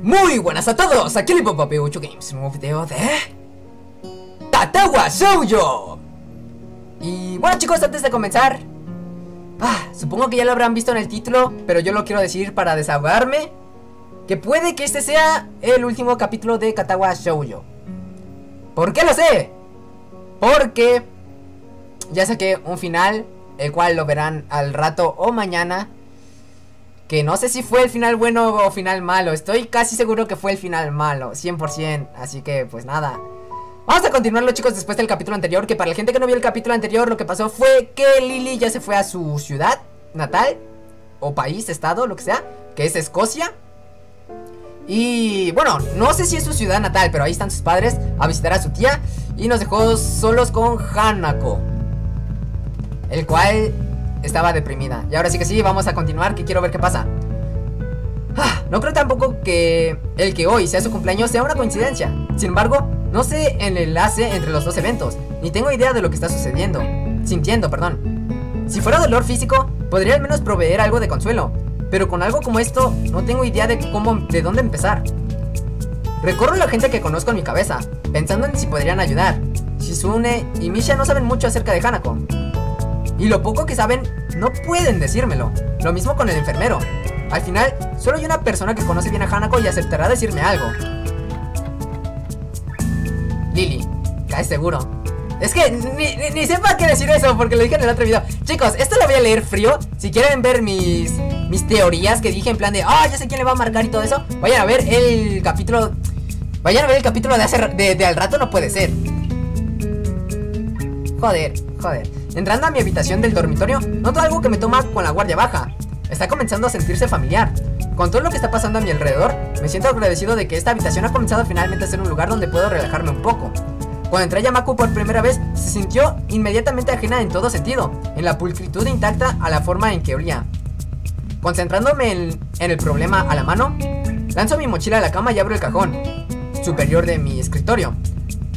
Muy buenas a todos, aquí el Papi 8 Games, nuevo video de... Tatawa Shoujo Y bueno chicos, antes de comenzar ah, Supongo que ya lo habrán visto en el título, pero yo lo quiero decir para desahogarme Que puede que este sea el último capítulo de Katawa Shoujo ¿Por qué lo sé? Porque ya saqué un final, el cual lo verán al rato o mañana que no sé si fue el final bueno o final malo. Estoy casi seguro que fue el final malo, 100%. Así que, pues nada. Vamos a continuarlo, chicos, después del capítulo anterior. Que para la gente que no vio el capítulo anterior, lo que pasó fue que Lily ya se fue a su ciudad natal, o país, estado, lo que sea, que es Escocia. Y bueno, no sé si es su ciudad natal, pero ahí están sus padres a visitar a su tía. Y nos dejó solos con Hanako. El cual estaba deprimida. Y ahora sí que sí, vamos a continuar, que quiero ver qué pasa. Ah, no creo tampoco que el que hoy sea su cumpleaños sea una coincidencia. Sin embargo, no sé el enlace entre los dos eventos, ni tengo idea de lo que está sucediendo. Sintiendo, perdón. Si fuera dolor físico, podría al menos proveer algo de consuelo. Pero con algo como esto, no tengo idea de cómo, de dónde empezar. Recorro la gente que conozco en mi cabeza, pensando en si podrían ayudar. Shizune y Misha no saben mucho acerca de Hanako. Y lo poco que saben, no pueden decírmelo. Lo mismo con el enfermero. Al final, solo hay una persona que conoce bien a Hanako y aceptará decirme algo. Lily, cae seguro. Es que ni, sepa qué decir eso porque lo dije en el otro video. Chicos, esto lo voy a leer frío. Si quieren ver mis, mis teorías que dije en plan de, ah, ya sé quién le va a marcar y todo eso, vayan a ver el capítulo. Vayan a ver el capítulo de hace de, de al rato, no puede ser. Joder, joder. Entrando a mi habitación del dormitorio, noto algo que me toma con la guardia baja. Está comenzando a sentirse familiar. Con todo lo que está pasando a mi alrededor, me siento agradecido de que esta habitación ha comenzado finalmente a ser un lugar donde puedo relajarme un poco. Cuando entré a Yamaku por primera vez, se sintió inmediatamente ajena en todo sentido, en la pulcritud intacta a la forma en que olía. Concentrándome en, en el problema a la mano, lanzo mi mochila a la cama y abro el cajón superior de mi escritorio.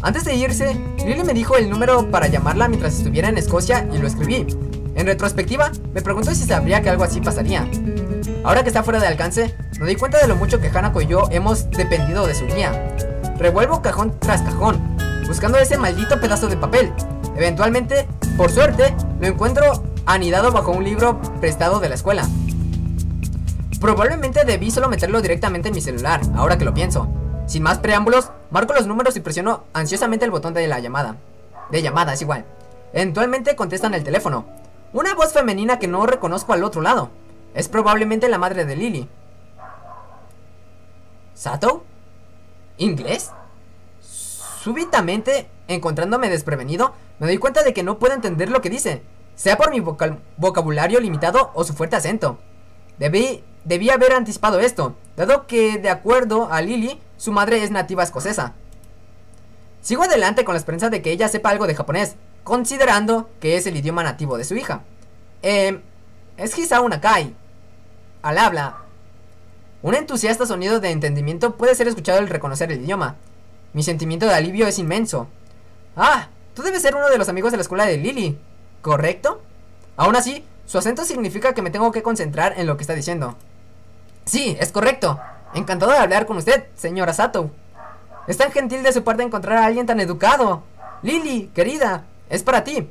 Antes de irse, Lily me dijo el número para llamarla mientras estuviera en Escocia y lo escribí. En retrospectiva, me preguntó si sabría que algo así pasaría. Ahora que está fuera de alcance, me doy cuenta de lo mucho que Hanako y yo hemos dependido de su guía. Revuelvo cajón tras cajón, buscando ese maldito pedazo de papel. Eventualmente, por suerte, lo encuentro anidado bajo un libro prestado de la escuela. Probablemente debí solo meterlo directamente en mi celular, ahora que lo pienso. Sin más preámbulos, marco los números y presiono ansiosamente el botón de la llamada. De llamada, es igual. Eventualmente contestan el teléfono. Una voz femenina que no reconozco al otro lado. Es probablemente la madre de Lily. ¿Sato? ¿Inglés? Súbitamente, encontrándome desprevenido, me doy cuenta de que no puedo entender lo que dice, sea por mi vocabulario limitado o su fuerte acento. Debí, debí haber anticipado esto, dado que, de acuerdo a Lily, su madre es nativa escocesa. Sigo adelante con la esperanza de que ella sepa algo de japonés, considerando que es el idioma nativo de su hija. Eh, es Hisao Nakai. Al habla. Un entusiasta sonido de entendimiento puede ser escuchado al reconocer el idioma. Mi sentimiento de alivio es inmenso. Ah, tú debes ser uno de los amigos de la escuela de Lily, ¿correcto? Aún así, su acento significa que me tengo que concentrar en lo que está diciendo. Sí, es correcto. Encantado de hablar con usted, señora Sato. Es tan gentil de su parte encontrar a alguien tan educado. Lily, querida, es para ti.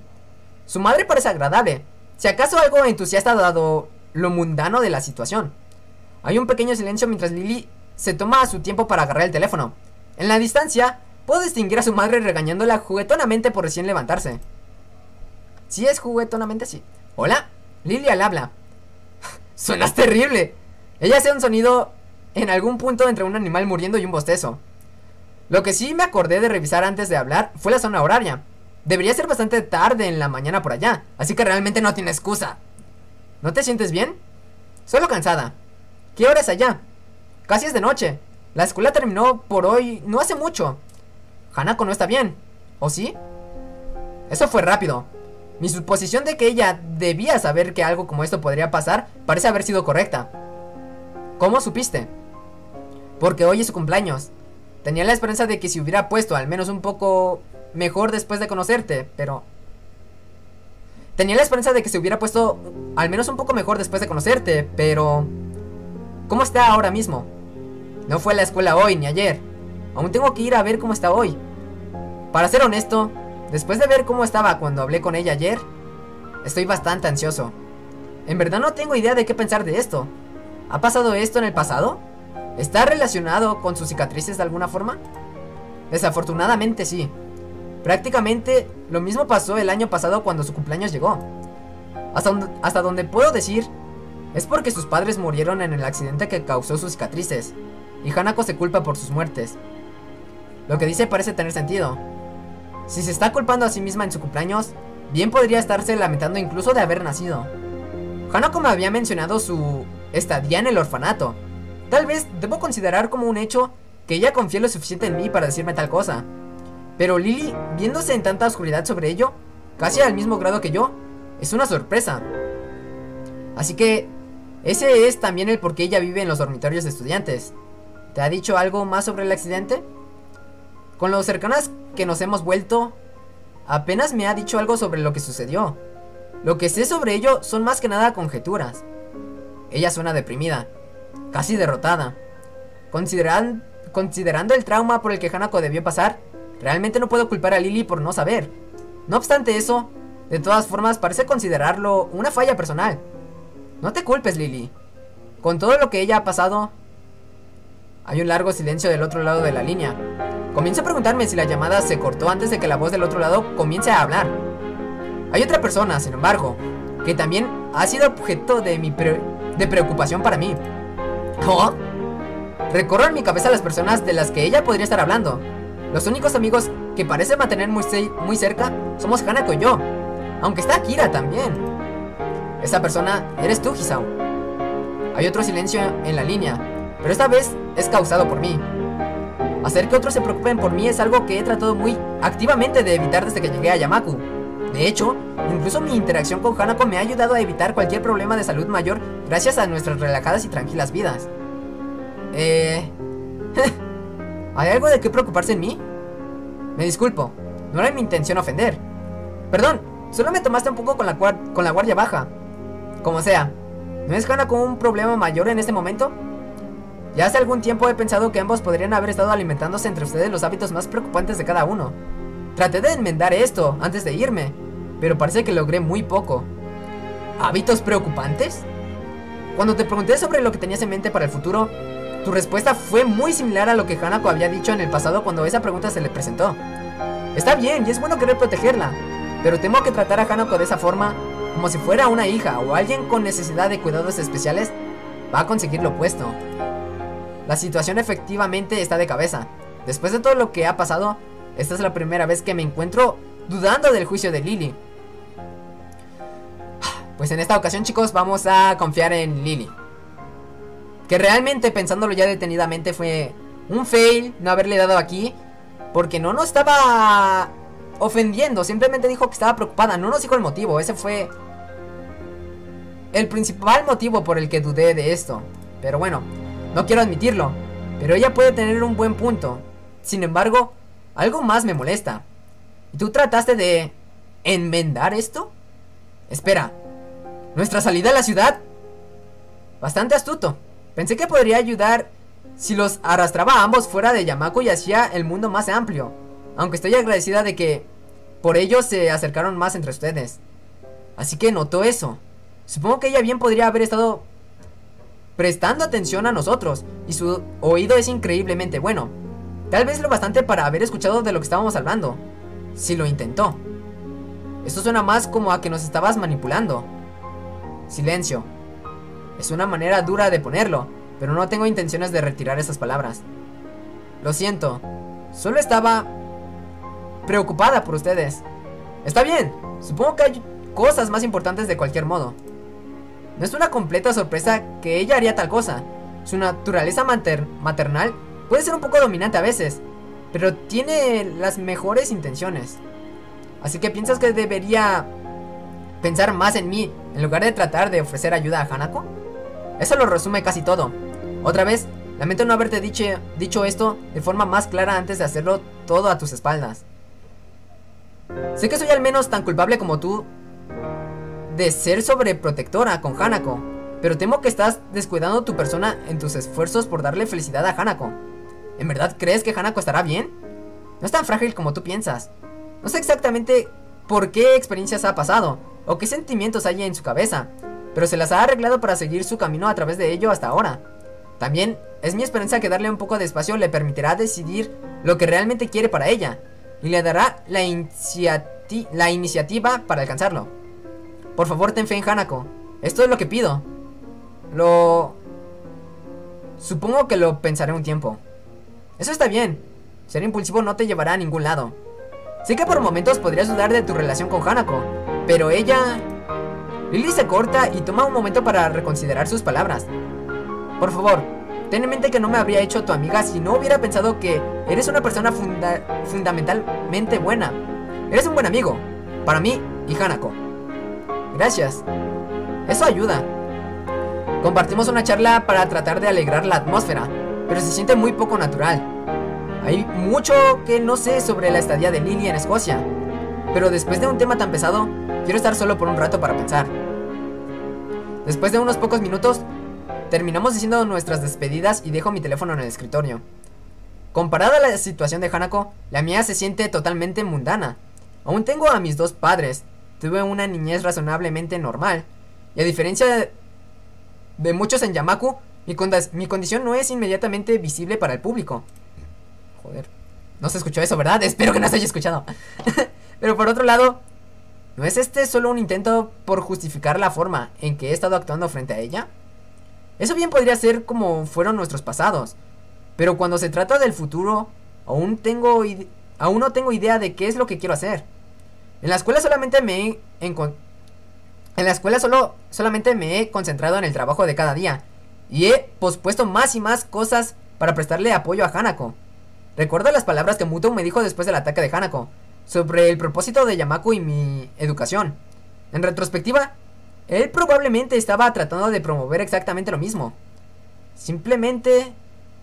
Su madre parece agradable. Si acaso algo entusiasta dado lo mundano de la situación. Hay un pequeño silencio mientras Lily se toma su tiempo para agarrar el teléfono. En la distancia, puedo distinguir a su madre regañándola juguetonamente por recién levantarse. Si es juguetonamente, sí. Hola, Lily al habla. Suenas terrible. Ella hace un sonido en algún punto entre un animal muriendo y un bostezo. Lo que sí me acordé de revisar antes de hablar fue la zona horaria. Debería ser bastante tarde en la mañana por allá, así que realmente no tiene excusa. ¿No te sientes bien? Solo cansada. ¿Qué hora es allá? Casi es de noche. La escuela terminó por hoy no hace mucho. Hanako no está bien, ¿o sí? Eso fue rápido. Mi suposición de que ella debía saber que algo como esto podría pasar parece haber sido correcta. ¿Cómo supiste? Porque hoy es su cumpleaños. Tenía la esperanza de que se hubiera puesto al menos un poco mejor después de conocerte, pero... Tenía la esperanza de que se hubiera puesto al menos un poco mejor después de conocerte, pero... ¿Cómo está ahora mismo? No fue a la escuela hoy ni ayer. Aún tengo que ir a ver cómo está hoy. Para ser honesto, después de ver cómo estaba cuando hablé con ella ayer, estoy bastante ansioso. En verdad no tengo idea de qué pensar de esto. ¿Ha pasado esto en el pasado? ¿Está relacionado con sus cicatrices de alguna forma? Desafortunadamente sí. Prácticamente lo mismo pasó el año pasado cuando su cumpleaños llegó. Hasta donde, hasta donde puedo decir, es porque sus padres murieron en el accidente que causó sus cicatrices, y Hanako se culpa por sus muertes. Lo que dice parece tener sentido. Si se está culpando a sí misma en su cumpleaños, bien podría estarse lamentando incluso de haber nacido. Hanako me había mencionado su estadía en el orfanato. Tal vez debo considerar como un hecho que ella confía lo suficiente en mí para decirme tal cosa. Pero Lily, viéndose en tanta oscuridad sobre ello, casi al mismo grado que yo, es una sorpresa. Así que, ese es también el por qué ella vive en los dormitorios de estudiantes. ¿Te ha dicho algo más sobre el accidente? Con lo cercanas que nos hemos vuelto, apenas me ha dicho algo sobre lo que sucedió. Lo que sé sobre ello son más que nada conjeturas. Ella suena deprimida, casi derrotada. considerando el trauma por el que Hanako debió pasar, realmente no puedo culpar a Lily por no saber. No obstante eso, de todas formas parece considerarlo una falla personal. No te culpes, Lily. Con todo lo que ella ha pasado, hay un largo silencio del otro lado de la línea. Comienzo a preguntarme si la llamada se cortó antes de que la voz del otro lado comience a hablar. Hay otra persona, sin embargo, que también ha sido objeto de preocupación para mí. ¿Oh? Recorro en mi cabeza las personas de las que ella podría estar hablando. Los únicos amigos que parece mantener muy, muy cerca somos Hanako y yo. Aunque está Kira también. Esa persona eres tú, Hisao. Hay otro silencio en la línea, pero esta vez es causado por mí. Hacer que otros se preocupen por mí es algo que he tratado muy activamente de evitar desde que llegué a Yamaku. De hecho, incluso mi interacción con Hanako me ha ayudado a evitar cualquier problema de salud mayor gracias a nuestras relajadas y tranquilas vidas. Eh... ¿Hay algo de qué preocuparse en mí? Me disculpo, no era mi intención ofender. Perdón, solo me tomaste un poco con la, con la guardia baja. Como sea, ¿no es Hanako un problema mayor en este momento? Ya hace algún tiempo he pensado que ambos podrían haber estado alimentándose entre ustedes los hábitos más preocupantes de cada uno. Traté de enmendar esto antes de irme, pero parece que logré muy poco. ¿Hábitos preocupantes? Cuando te pregunté sobre lo que tenías en mente para el futuro, tu respuesta fue muy similar a lo que Hanako había dicho en el pasado cuando esa pregunta se le presentó. Está bien y es bueno querer protegerla, pero temo que tratar a Hanako de esa forma, como si fuera una hija o alguien con necesidad de cuidados especiales, va a conseguir lo opuesto. La situación efectivamente está de cabeza. Después de todo lo que ha pasado, esta es la primera vez que me encuentro dudando del juicio de Lily. Pues en esta ocasión, chicos, vamos a confiar en Lily. Que realmente, pensándolo ya detenidamente, fue un fail no haberle dado aquí. Porque no nos estaba ofendiendo, simplemente dijo que estaba preocupada. No nos dijo el motivo, ese fue el principal motivo por el que dudé de esto. Pero bueno, no quiero admitirlo, pero ella puede tener un buen punto. Sin embargo, algo más me molesta. ¿Y tú trataste de enmendar esto? Espera, ¿nuestra salida a la ciudad? Bastante astuto. Pensé que podría ayudar si los arrastraba a ambos fuera de Yamako y hacía el mundo más amplio. Aunque estoy agradecida de que por ello se acercaron más entre ustedes. Así que notó eso. Supongo que ella bien podría haber estado prestando atención a nosotros y su oído es increíblemente bueno. Tal vez lo bastante para haber escuchado de lo que estábamos hablando. Si lo intentó. Esto suena más como a que nos estabas manipulando. Silencio. Es una manera dura de ponerlo, pero no tengo intenciones de retirar esas palabras. Lo siento. Solo estaba preocupada por ustedes. Está bien. Supongo que hay cosas más importantes de cualquier modo. No es una completa sorpresa que ella haría tal cosa. Su naturaleza maternal puede ser un poco dominante a veces, pero tiene las mejores intenciones. Así que piensas que debería pensar más en mí en lugar de tratar de ofrecer ayuda a Hanako? Eso lo resume casi todo. Otra vez, lamento no haberte dicho, dicho esto de forma más clara antes de hacerlo todo a tus espaldas. Sé que soy al menos tan culpable como tú de ser sobreprotectora con Hanako, pero temo que estás descuidando tu persona en tus esfuerzos por darle felicidad a Hanako. ¿En verdad crees que Hanako estará bien? No es tan frágil como tú piensas. No sé exactamente por qué experiencias ha pasado, o qué sentimientos hay en su cabeza, pero se las ha arreglado para seguir su camino a través de ello hasta ahora. También es mi esperanza que darle un poco de espacio le permitirá decidir lo que realmente quiere para ella, y le dará la, la iniciativa para alcanzarlo. Por favor, ten fe en Hanako. Esto es lo que pido. Lo... Supongo que lo pensaré un tiempo. Eso está bien. Ser impulsivo no te llevará a ningún lado. Sé que por momentos podrías dudar de tu relación con Hanako, pero ella... Lily se corta y toma un momento para reconsiderar sus palabras. Por favor, ten en mente que no me habría hecho tu amiga si no hubiera pensado que eres una persona fundamentalmente buena. Eres un buen amigo, para mí y Hanako. Gracias. Eso ayuda. Compartimos una charla para tratar de alegrar la atmósfera, pero se siente muy poco natural. Hay mucho que no sé sobre la estadía de Lily en Escocia, pero después de un tema tan pesado, quiero estar solo por un rato para pensar. Después de unos pocos minutos, terminamos diciendo nuestras despedidas y dejo mi teléfono en el escritorio. Comparada a la situación de Hanako, la mía se siente totalmente mundana. Aún tengo a mis dos padres, tuve una niñez razonablemente normal, y a diferencia de, de muchos en Yamaku, mi, condición no es inmediatamente visible para el público. Joder. No se escuchó eso, ¿verdad? Espero que no se haya escuchado. Pero por otro lado, ¿no es este solo un intento por justificar la forma en que he estado actuando frente a ella? Eso bien podría ser como fueron nuestros pasados. Pero cuando se trata del futuro, aún tengo aún no tengo idea de qué es lo que quiero hacer. En la escuela solamente me he en la escuela solo solamente me he concentrado en el trabajo de cada día y he pospuesto más y más cosas para prestarle apoyo a Hanako. Recuerdo las palabras que Muto me dijo después del ataque de Hanako, sobre el propósito de Yamaku y mi educación. En retrospectiva, él probablemente estaba tratando de promover exactamente lo mismo. Simplemente,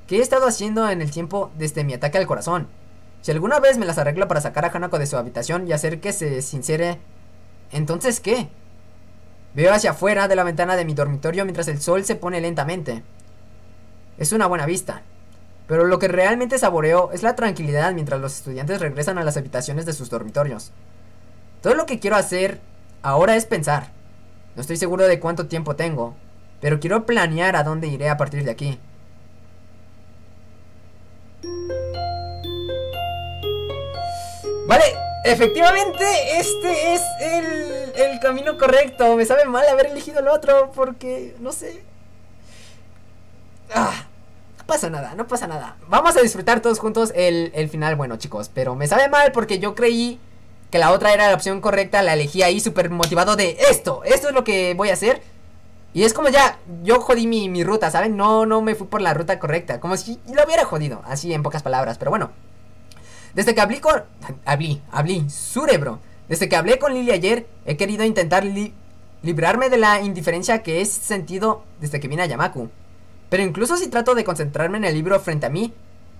¿qué he estado haciendo en el tiempo desde mi ataque al corazón? Si alguna vez me las arreglo para sacar a Hanako de su habitación y hacer que se sincere, ¿entonces qué? Veo hacia afuera de la ventana de mi dormitorio mientras el sol se pone lentamente. Es una buena vista. Pero lo que realmente saboreo es la tranquilidad mientras los estudiantes regresan a las habitaciones de sus dormitorios. Todo lo que quiero hacer ahora es pensar. No estoy seguro de cuánto tiempo tengo, pero quiero planear a dónde iré a partir de aquí. Vale, efectivamente este es el, el camino correcto. Me sabe mal haber elegido el otro porque, no sé. Ah, pasa nada, no pasa nada. Vamos a disfrutar todos juntos el, final, bueno chicos, pero me sabe mal porque yo creí que la otra era la opción correcta, la elegí ahí súper motivado de esto, esto es lo que voy a hacer. Y es como ya, yo jodí mi, mi, ruta, ¿saben? No, no me fui por la ruta correcta, como si lo hubiera jodido, así en pocas palabras, pero bueno. Desde que hablé con... Hablé, hablé, cerebro. Desde que hablé con Lily ayer, he querido intentar librarme de la indiferencia que he sentido desde que vine a Yamaku. Pero incluso si trato de concentrarme en el libro frente a mí,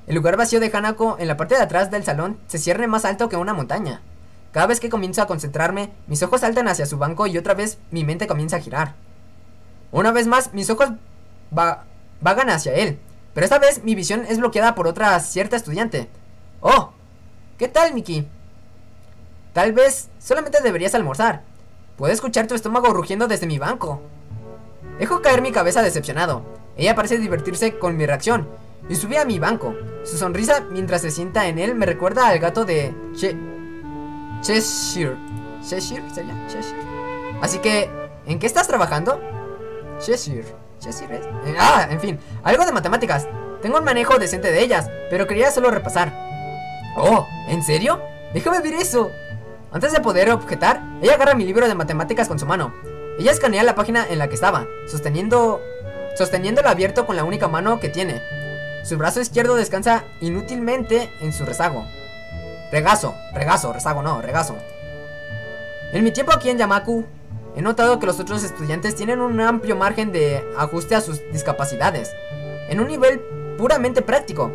el lugar vacío de Hanako en la parte de atrás del salón se cierne más alto que una montaña. Cada vez que comienzo a concentrarme, mis ojos saltan hacia su banco y otra vez mi mente comienza a girar. Una vez más, mis ojos vagan hacia él, pero esta vez mi visión es bloqueada por otra cierta estudiante. ¡Oh! ¿Qué tal, Miki? Tal vez solamente deberías almorzar. Puedo escuchar tu estómago rugiendo desde mi banco. Dejo caer mi cabeza decepcionado. Ella parece divertirse con mi reacción y sube a mi banco. Su sonrisa mientras se sienta en él me recuerda al gato de Cheshire. ¿Cheshire? ¿Sería? Cheshire. Así que, ¿en qué estás trabajando? Cheshire. Cheshire es. Eh, ah, en fin, algo de matemáticas. Tengo un manejo decente de ellas, pero quería solo repasar. Oh, ¿en serio? Déjame ver eso. Antes de poder objetar, ella agarra mi libro de matemáticas con su mano. Ella escanea la página en la que estaba, sosteniendo sosteniéndolo abierto con la única mano que tiene. Su brazo izquierdo descansa inútilmente en su rezago. Regazo, regazo, rezago no, regazo. En mi tiempo aquí en Yamaku, he notado que los otros estudiantes tienen un amplio margen de ajuste a sus discapacidades, en un nivel puramente práctico.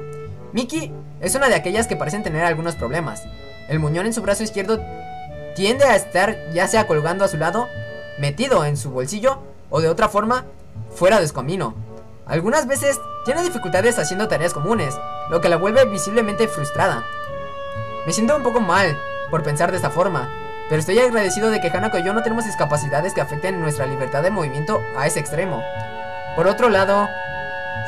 Miki es una de aquellas que parecen tener algunos problemas. El muñón en su brazo izquierdo tiende a estar ya sea colgando a su lado, metido en su bolsillo, o de otra forma, fuera de su camino. Algunas veces tiene dificultades haciendo tareas comunes, lo que la vuelve visiblemente frustrada. Me siento un poco mal por pensar de esta forma, pero estoy agradecido de que Hanako y yo no tenemos discapacidades que afecten nuestra libertad de movimiento a ese extremo. Por otro lado,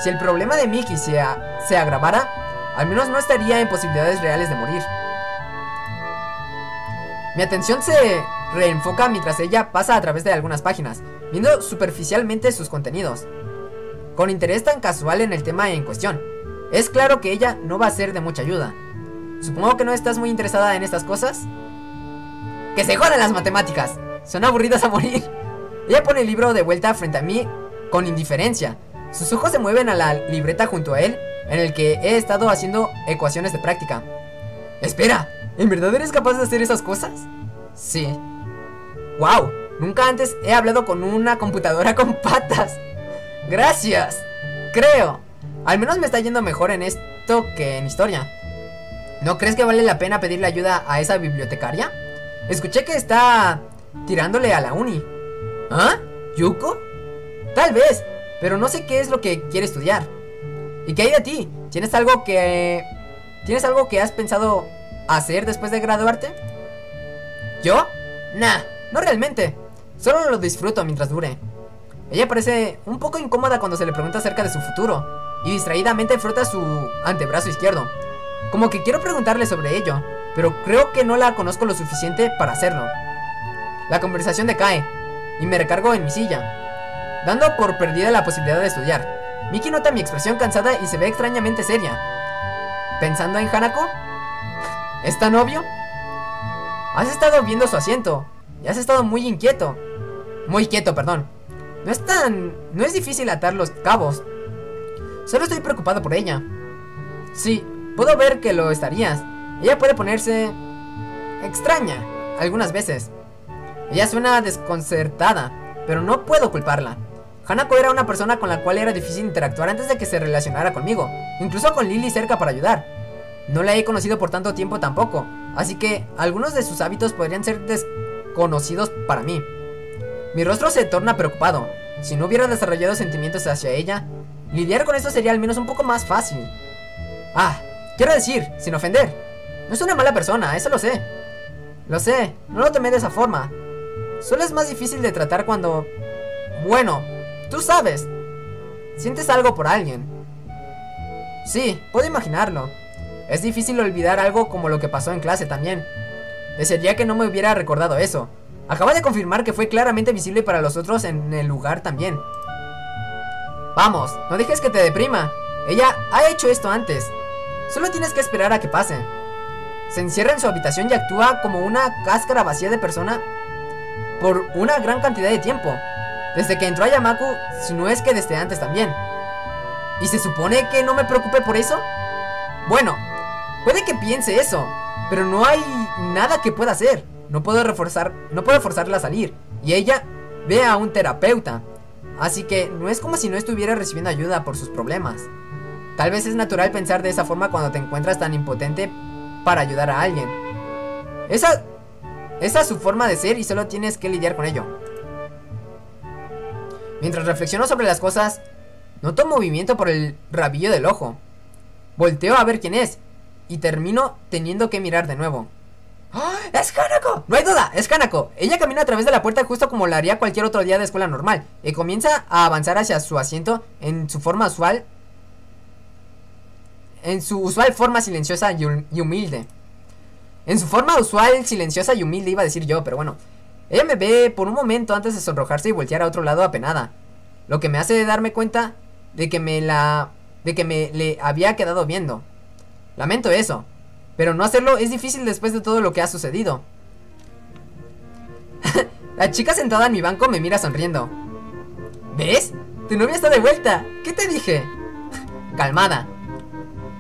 si el problema de Miki se, se agravara, al menos no estaría en posibilidades reales de morir. Mi atención se reenfoca mientras ella pasa a través de algunas páginas, viendo superficialmente sus contenidos. Con interés tan casual en el tema en cuestión, es claro que ella no va a ser de mucha ayuda. Supongo que no estás muy interesada en estas cosas. ¡Que se jodan las matemáticas! Son aburridas a morir. Ella pone el libro de vuelta frente a mí con indiferencia. Sus ojos se mueven a la libreta junto a él, en el que he estado haciendo ecuaciones de práctica. Espera, ¿en verdad eres capaz de hacer esas cosas? Sí. ¡Wow! Nunca antes he hablado con una computadora con patas. Gracias. Creo. Al menos me está yendo mejor en esto que en historia. ¿No crees que vale la pena pedirle ayuda a esa bibliotecaria? Escuché que está tirándole a la uni. ¿Ah? ¿Yuko? Tal vez, pero no sé qué es lo que quiere estudiar. ¿Y qué hay de ti? ¿Tienes algo que... ¿Tienes algo que has pensado hacer después de graduarte? ¿Yo? Nah, no realmente. Solo lo disfruto mientras dure. Ella parece un poco incómoda cuando se le pregunta acerca de su futuro, y distraídamente frota su antebrazo izquierdo. Como que quiero preguntarle sobre ello, pero creo que no la conozco lo suficiente para hacerlo. La conversación decae, y me recargo en mi silla, dando por perdida la posibilidad de estudiar. Miki nota mi expresión cansada y se ve extrañamente seria. ¿Pensando en Hanako? ¿Es tan obvio? Has estado viendo su asiento, y has estado muy inquieto. Muy quieto, perdón. No es tan... no es difícil atar los cabos. Solo estoy preocupado por ella. Sí, puedo ver que lo estarías. Ella puede ponerse... extraña, algunas veces. Ella suena desconcertada, pero no puedo culparla. Hanako era una persona con la cual era difícil interactuar antes de que se relacionara conmigo, incluso con Lily cerca para ayudar. No la he conocido por tanto tiempo tampoco, así que algunos de sus hábitos podrían ser desconocidos para mí. Mi rostro se torna preocupado. Si no hubiera desarrollado sentimientos hacia ella, lidiar con esto sería al menos un poco más fácil. Ah, quiero decir, sin ofender, no es una mala persona, eso lo sé. Lo sé, no lo tomé de esa forma. Solo es más difícil de tratar cuando... Bueno, tú sabes. Sientes algo por alguien. Sí, puedo imaginarlo. Es difícil olvidar algo como lo que pasó en clase también. Desearía que no me hubiera recordado eso. Acaba de confirmar que fue claramente visible para los otros en el lugar también. Vamos, no dejes que te deprima. Ella ha hecho esto antes. Solo tienes que esperar a que pase. Se encierra en su habitación y actúa como una cáscara vacía de persona por una gran cantidad de tiempo. Desde que entró a Yamaku, si no es que desde antes también. ¿Y se supone que no me preocupe por eso? Bueno, puede que piense eso, pero no hay nada que pueda hacer. No puedo reforzar, no puedo forzarla a salir. Y ella ve a un terapeuta. Así que no es como si no estuviera recibiendo ayuda por sus problemas. Tal vez es natural pensar de esa forma cuando te encuentras tan impotente para ayudar a alguien. Esa, esa es su forma de ser y solo tienes que lidiar con ello. Mientras reflexiono sobre las cosas, noto movimiento por el rabillo del ojo. Volteo a ver quién es y termino teniendo que mirar de nuevo. ¡Ah! ¡Es Hanako! No hay duda, es Hanako. Ella camina a través de la puerta justo como lo haría cualquier otro día de escuela normal. Y comienza a avanzar hacia su asiento en su forma usual. En su usual forma silenciosa y humilde. En su forma usual, silenciosa y humilde iba a decir yo, pero bueno. Ella me ve por un momento antes de sonrojarse y voltear a otro lado apenada. Lo que me hace darme cuenta de que me la... de que me le había quedado viendo. Lamento eso. Pero no hacerlo es difícil después de todo lo que ha sucedido. la chica sentada en mi banco me mira sonriendo. ¿Ves? Tu novia está de vuelta. ¿Qué te dije? Calmada.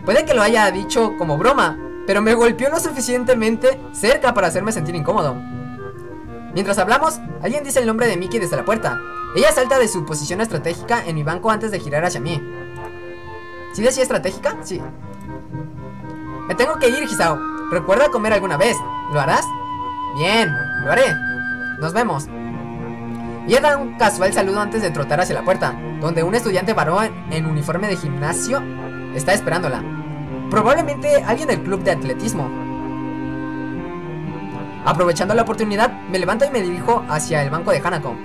Puede que lo haya dicho como broma, pero me golpeó lo suficientemente cerca para hacerme sentir incómodo. Mientras hablamos, alguien dice el nombre de Mickey desde la puerta. Ella salta de su posición estratégica en mi banco antes de girar hacia mí. ¿Sí decía estratégica? Sí. Me tengo que ir, Hisao. Recuerda comer alguna vez. ¿Lo harás? Bien, lo haré. Nos vemos. Ella da un casual saludo antes de trotar hacia la puerta, donde un estudiante varón en uniforme de gimnasio está esperándola. Probablemente alguien del club de atletismo. Aprovechando la oportunidad, me levanto y me dirijo hacia el banco de Hanako.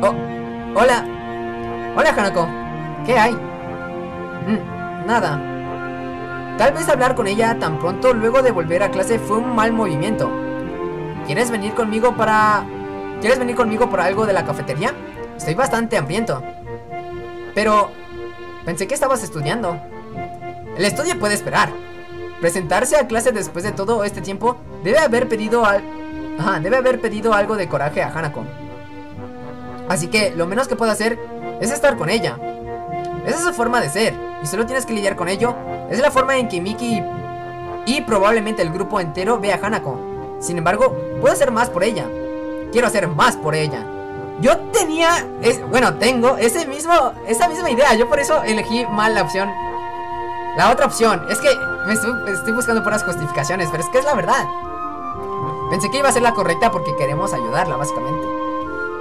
Oh, hola. Hola, Hanako. ¿Qué hay? Mm, nada. Tal vez hablar con ella tan pronto luego de volver a clase fue un mal movimiento. ¿Quieres venir conmigo para... ¿Quieres venir conmigo por algo de la cafetería? Estoy bastante hambriento. Pero... Pensé que estabas estudiando. El estudio puede esperar. Presentarse a clase después de todo este tiempo debe haber pedido al... Ajá, debe haber pedido algo de coraje a Hanako. Así que lo menos que puedo hacer es estar con ella. Esa es su forma de ser, y solo tienes que lidiar con ello. Es la forma en que Miki y probablemente el grupo entero ve a Hanako. Sin embargo, puedo hacer más por ella. Quiero hacer más por ella. Yo tenía, es, bueno, tengo ese mismo, esa misma idea. Yo por eso elegí mal la opción. La otra opción. Es que me estoy, buscando puras justificaciones, pero es que es la verdad. Pensé que iba a ser la correcta porque queremos ayudarla, básicamente.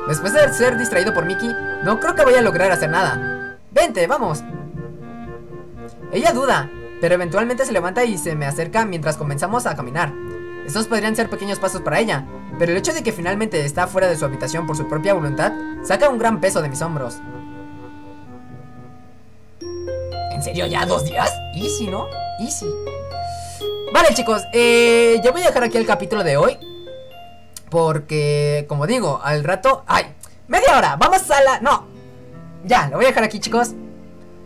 Después de ser distraído por Mickey, no creo que vaya a lograr hacer nada. Vente, vamos. Ella duda, pero eventualmente se levanta y se me acerca mientras comenzamos a caminar. Estos podrían ser pequeños pasos para ella, pero el hecho de que finalmente está fuera de su habitación por su propia voluntad saca un gran peso de mis hombros. ¿En serio ya dos días? Easy, ¿no? Easy. Vale, chicos, eh, yo voy a dejar aquí el capítulo de hoy. Porque, como digo, al rato... ¡Ay! ¡Media hora! ¡Vamos a la...! ¡No! Ya, lo voy a dejar aquí, chicos.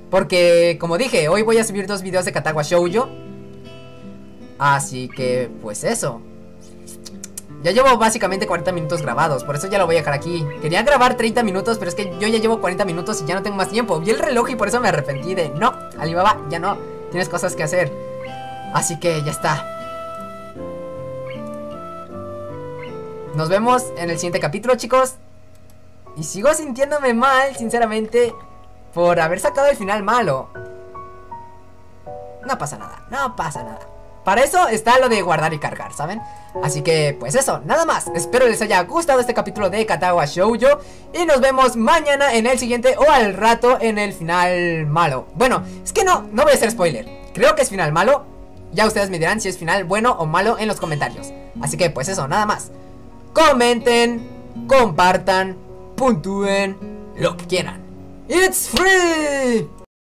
Porque, como dije, hoy voy a subir dos videos de Katawa Shoujo. Así que, pues eso. Ya llevo básicamente 40 minutos grabados, por eso ya lo voy a dejar aquí. Quería grabar 30 minutos, pero es que yo ya llevo 40 minutos y ya no tengo más tiempo. Vi el reloj y por eso me arrepentí de, no, Alibaba, ya no, tienes cosas que hacer. Así que ya está. Nos vemos en el siguiente capítulo, chicos. Y sigo sintiéndome mal, sinceramente, por haber sacado el final malo. No pasa nada, no pasa nada. Para eso está lo de guardar y cargar, ¿saben? Así que, pues eso, nada más. Espero les haya gustado este capítulo de Katawa Shoujo. Y nos vemos mañana en el siguiente o al rato en el final malo. Bueno, es que no, no voy a hacer spoiler. Creo que es final malo. Ya ustedes me dirán si es final bueno o malo en los comentarios. Así que, pues eso, nada más. Comenten, compartan, puntúen, lo que quieran. ¡It's free!